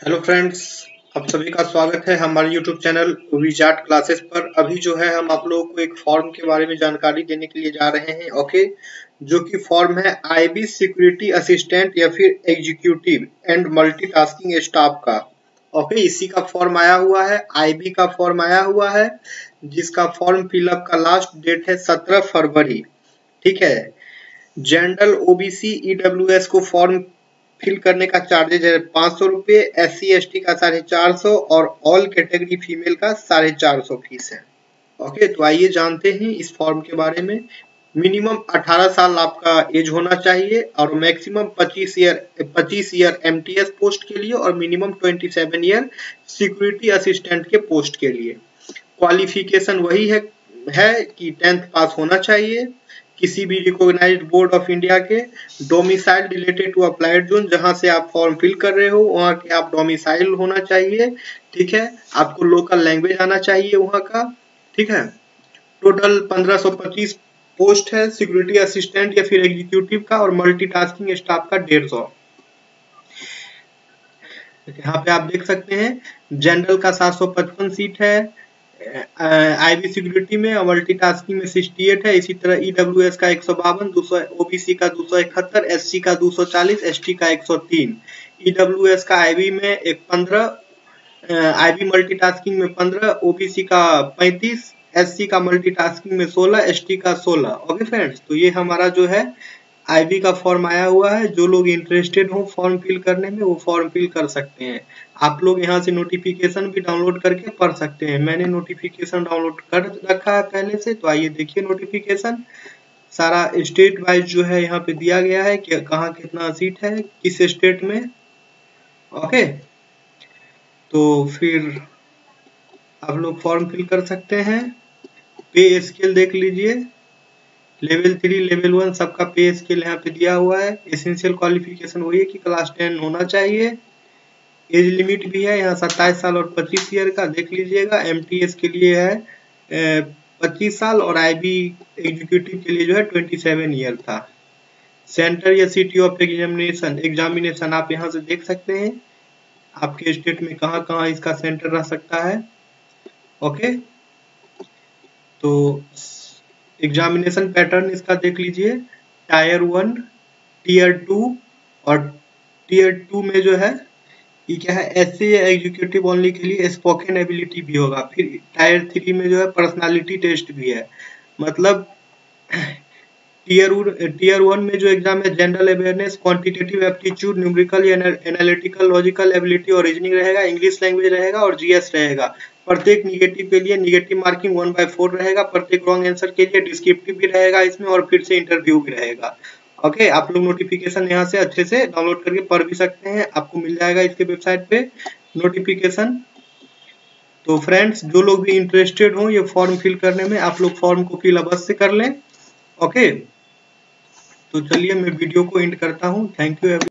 Hello friends आप सभी का स्वागत है हमारे यूट्यूब चैनल विजाट क्लासेस पर। अभी जो है हम आप लोगों को एक फॉर्म के बारे में जानकारी देने के लिए जा रहे हैं ओके जो कि फॉर्म है आईबी सिक्योरिटी असिस्टेंट या फिर एग्जीक्यूटिव एंड मल्टीटास्किंग स्टाफ का ओके इसी का फॉर्म आया हुआ है आईबी का फॉर्म आया हुआ है, जिसका फॉर्म फिलअप का लास्ट डेट है सत्रह फरवरी, ठीक है? जनरल ओबीसी ईडब्ल्यूएस को फॉर्म फिल करने का चार्जेज है पाँच सौ रुपये एस सी का साढ़े चार सौ और ऑल कैटेगरी फीमेल का साढ़े चार सौ फ़ीस है। ओके तो आइए जानते हैं इस फॉर्म के बारे में। मिनिमम 18 साल आपका एज होना चाहिए और maximum 25 year 25 year MTS post के लिए और मिनिमम 27 ईयर सिक्योरिटी असिस्टेंट के पोस्ट के लिए। क्वालिफिकेशन वही है है कि टेंथ पास होना चाहिए। किसी भी रिकॉग्नाइज्ड बोर्ड ऑफ़ इंडिया के domicile related to applied zone जहाँ से आप फॉर्म फिल कर रहे हो, वहाँ के आप डोमिसाइल होना चाहिए, ठीक है? आपको लोकल लैंग्वेज आना चाहिए वहाँ का, ठीक है? टोटल 1525 पोस्ट है सिक्योरिटी असिस्टेंट या फिर एग्जीक्यूटिव का और मल्टीटास्किंग स्टाफ का डेढ़ सौ। यहाँ पे आप देख सकते हैं जनरल का 755 सीट है आईबी सिक्योरिटी में और मल्टीटास्किंग में 68 है। इसी तरह ईडब्ल्यूएस e का एक सौ बावन दूसरा ओबीसी का दो सौ इकहत्तर एस का दो सौ चालीस एस टी का एक सौ तीन। ईडब्ल्यूएस का आईबी में एक पंद्रह आईबी मल्टीटास्किंग में पंद्रह ओबीसी का पैंतीस एस का मल्टीटास्किंग में सोलह एस का सोलह। ओके फ्रेंड्स तो ये हमारा जो है आईबी का फॉर्म आया हुआ है। जो लोग इंटरेस्टेड हो फॉर्म फिल करने में, वो फॉर्म फिल कर सकते हैं। आप लोग यहाँ से नोटिफिकेशन भी डाउनलोड करके पढ़ सकते हैं। मैंने नोटिफिकेशन डाउनलोड कर रखा है पहले से तो आइए देखिए नोटिफिकेशन सारा स्टेट वाइज जो है यहाँ पे दिया गया है कि कहाँ कितना सीट है, किस स्टेट में। ओके तो फिर आप लोग फॉर्म फिल कर सकते हैं। पे स्केल देख लीजिए। लेवल थ्री लेवल वन सबका पे स्केल यहाँ पे दिया हुआ है। एसेंशियल क्वालिफिकेशन वही है कि क्लास टेन होना चाहिए। एज लिमिट भी है यहाँ सत्ताईस साल और पच्चीस ईयर का, देख लीजिएगा। एमटीएस के लिए है पच्चीस साल और आईबी एग्जीक्यूटिव के लिए जो है ट्वेंटी सेवन ईयर था। सेंटर या सिटी ऑफ़ एग्जामिनेशन एग्जामिनेशन आप यहाँ से देख सकते हैं। आपके स्टेट में कहाँ कहाँ इसका सेंटर रह सकता है। ओके तो एग्जामिनेशन पैटर्न इसका देख लीजिए। टायर वन, टीयर टू और टीयर टू में जो है, ये क्या है एस एग्जीक्यूटिव ओनली के लिए स्पोकन एबिलिटी भी होगा। फिर टायर थ्री में जो है पर्सनालिटी टेस्ट भी है। मतलब टीयर टीयर वन में जो एग्ज़ाम है general awareness quantitative aptitude numerical analytical logical ability और रीजनिंग रहेगा इंग्लिश लैंग्वेज रहेगा और जीएस रहेगा। प्रत्येक निगेटिव के लिए negative marking one by four रहेगा, प्रत्येक रॉन्ग आंसर के लिए डिस्क्रिप्टिव भी रहेगा इसमें और फिर से इंटरव्यू भी रहेगा। ओके आप लोग नोटिफिकेशन यहाँ से अच्छे से डाउनलोड करके पढ़ भी सकते हैं, आपको मिल जाएगा इसके वेबसाइट पे नोटिफिकेशन तो फ्रेंड्स जो लोग भी इंटरेस्टेड हो, ये फॉर्म फिल करने में आप लोग फॉर्म को फिल अवश्य कर लें। ओके तो चलिए मैं वीडियो को एंड करता हूँ। Thank you